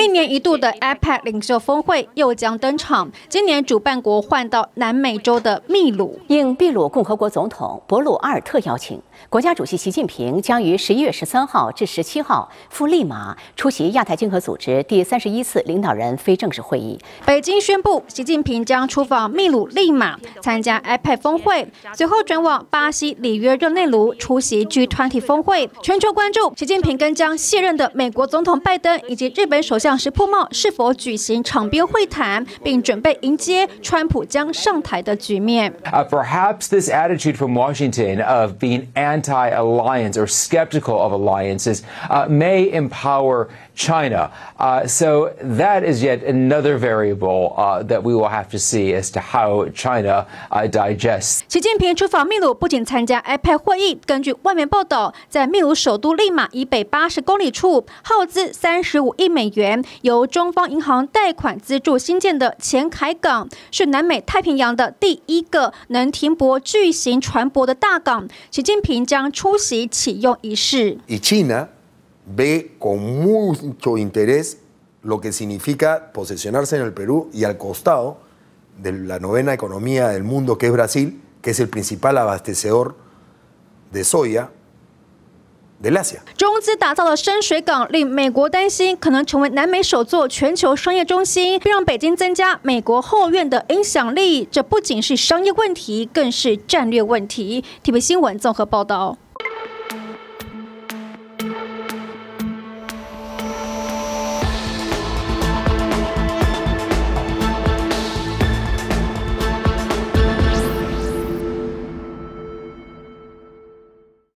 一年一度的 APEC 领袖峰会又将登场，今年主办国换到南美洲的秘鲁。应秘鲁共和国总统博鲁阿尔特邀请，国家主席习近平将于十一月十三号至十七号赴利马出席亚太经合组织第三十一次领导人非正式会议。北京宣布，习近平将出访秘鲁利马参加 APEC 峰会，随后转往巴西里约热内卢出席 G20 峰会。全球关注习近平跟将卸任的美国总统拜登以及日本首相石破茂是否举行场边会谈，并准备迎接川普将上台的局面。Uh, perhaps this attitude from Washington of being anti-alliance or skeptical of alliances uh, may empower China. Uh, so that is yet another variable uh, that we will have to see as to how China uh, digests. 习近平出访秘鲁，不仅参加 IPAC 会议。根据外媒报道，在秘鲁首都利马以北八十公里处，耗资三十五亿美元， 由中方银行贷款资助新建的前海港，是南美太平洋的第一个能停泊巨型船舶的大港。习近平将出席启用仪式。ve con mucho interés lo que significa posesionarse en el Perú y al costado de la novena economía del mundo que es Brasil, que es el principal abastecedor de soya. 中资打造的深水港令美国担心，可能成为南美首座全球商业中心，并让北京增加美国后院的影响力。这不仅是商业问题，更是战略问题。TVB 新闻综合报道。